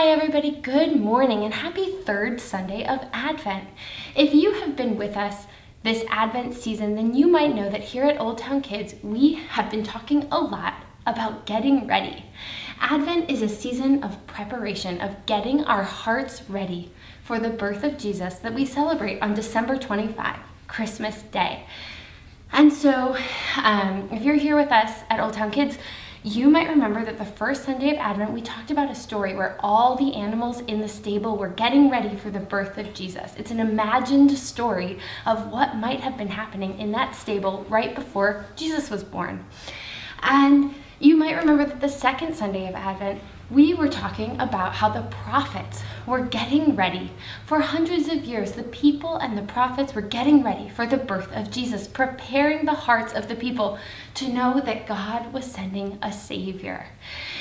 Hi everybody, good morning and happy third Sunday of Advent. If you have been with us this Advent season, then you might know that here at Old Town Kids, we have been talking a lot about getting ready. Advent is a season of preparation, of getting our hearts ready for the birth of Jesus that we celebrate on December 25, Christmas Day. And so, um, if you're here with us at Old Town Kids, you might remember that the first Sunday of Advent, we talked about a story where all the animals in the stable were getting ready for the birth of Jesus. It's an imagined story of what might have been happening in that stable right before Jesus was born. And you might remember that the second Sunday of Advent, we were talking about how the prophets were getting ready. For hundreds of years, the people and the prophets were getting ready for the birth of Jesus, preparing the hearts of the people to know that God was sending a Savior.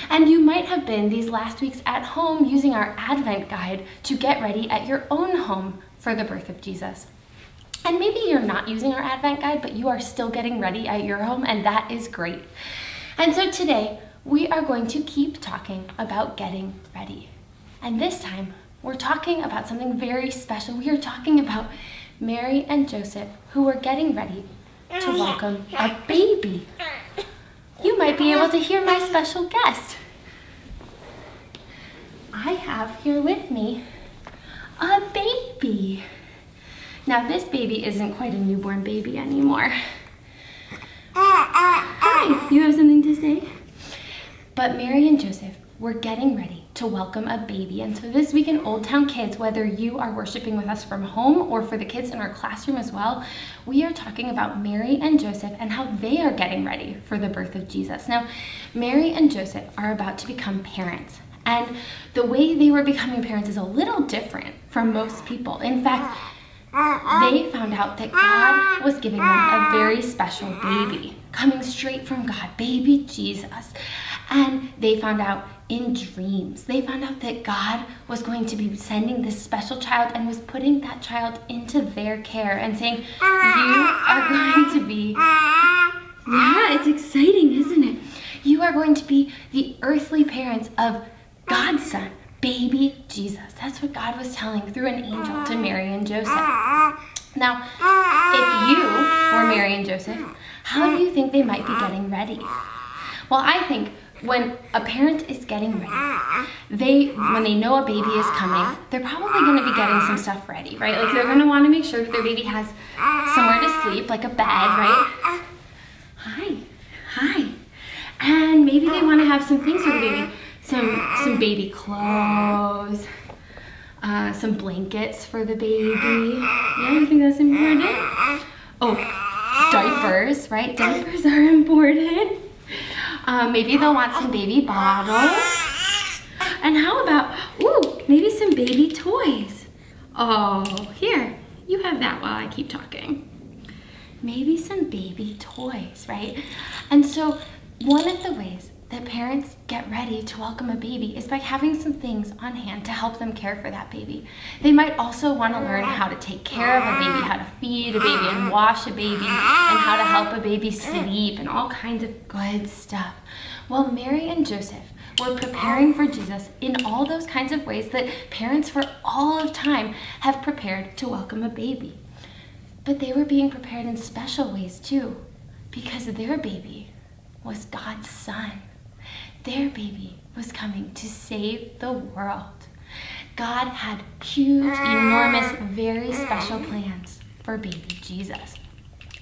And you might have been these last weeks at home using our Advent guide to get ready at your own home for the birth of Jesus. And maybe you're not using our Advent guide, but you are still getting ready at your home, and that is great. And so today, we are going to keep talking about getting ready. And this time, we're talking about something very special. We are talking about Mary and Joseph who were getting ready to oh, welcome a baby. You might be able to hear my special guest. I have here with me a baby. Now this baby isn't quite a newborn baby anymore. Uh, uh, uh. Hi, you have something to say? But Mary and Joseph were getting ready to welcome a baby. And so this week in Old Town Kids, whether you are worshiping with us from home or for the kids in our classroom as well, we are talking about Mary and Joseph and how they are getting ready for the birth of Jesus. Now, Mary and Joseph are about to become parents. And the way they were becoming parents is a little different from most people. In fact, they found out that God was giving them a very special baby, coming straight from God, baby Jesus. And they found out in dreams. They found out that God was going to be sending this special child and was putting that child into their care and saying, You are going to be. Yeah, it's exciting, isn't it? You are going to be the earthly parents of God's son, baby Jesus. That's what God was telling through an angel to Mary and Joseph. Now, if you were Mary and Joseph, how do you think they might be getting ready? Well, I think when a parent is getting ready, they when they know a baby is coming, they're probably going to be getting some stuff ready, right? Like they're going to want to make sure that their baby has somewhere to sleep, like a bed, right? Hi, hi, and maybe they want to have some things for the baby, some some baby clothes, uh, some blankets for the baby. Yeah, you think that's important? Oh, diapers, right? Diapers are important. Um, maybe they'll want some baby bottles. And how about, ooh, maybe some baby toys. Oh, here, you have that while I keep talking. Maybe some baby toys, right? And so one of the ways that parents get ready to welcome a baby is by having some things on hand to help them care for that baby. They might also want to learn how to take care of a baby, how to feed a baby and wash a baby, and how to help a baby sleep and all kinds of good stuff. Well, Mary and Joseph were preparing for Jesus in all those kinds of ways that parents for all of time have prepared to welcome a baby. But they were being prepared in special ways too, because their baby was God's son. Their baby was coming to save the world. God had huge, enormous, very special plans for baby Jesus.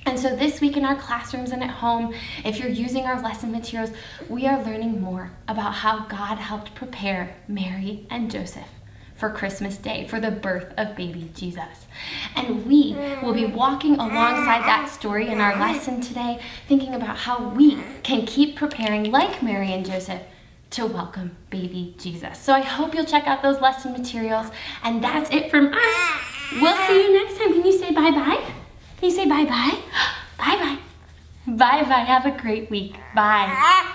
And so this week in our classrooms and at home, if you're using our lesson materials, we are learning more about how God helped prepare Mary and Joseph for Christmas Day, for the birth of baby Jesus. And we will be walking alongside that story in our lesson today, thinking about how we can keep preparing, like Mary and Joseph, to welcome baby Jesus. So I hope you'll check out those lesson materials. And that's it from us. We'll see you next time. Can you say bye-bye? Can you say bye-bye? Bye-bye. Bye-bye. Have a great week. Bye.